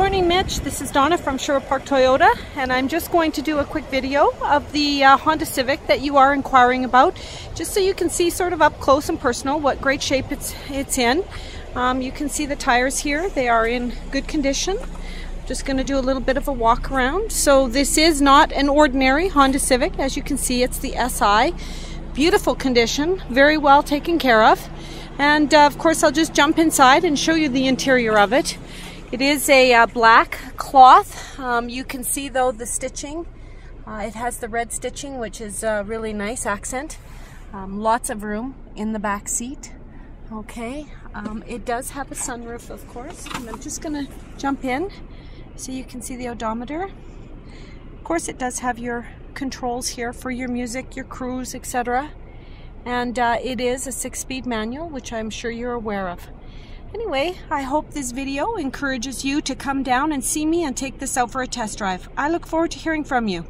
morning, Mitch. This is Donna from Sherwood Park Toyota, and I'm just going to do a quick video of the uh, Honda Civic that you are inquiring about, just so you can see sort of up close and personal what great shape it's, it's in. Um, you can see the tires here. They are in good condition. Just going to do a little bit of a walk around. So this is not an ordinary Honda Civic. As you can see, it's the SI. Beautiful condition, very well taken care of. And uh, of course, I'll just jump inside and show you the interior of it. It is a uh, black cloth. Um, you can see though the stitching. Uh, it has the red stitching, which is a really nice accent. Um, lots of room in the back seat. Okay, um, it does have a sunroof, of course. And I'm just gonna jump in so you can see the odometer. Of course, it does have your controls here for your music, your cruise, etc. And uh, it is a six-speed manual, which I'm sure you're aware of. Anyway, I hope this video encourages you to come down and see me and take this out for a test drive. I look forward to hearing from you.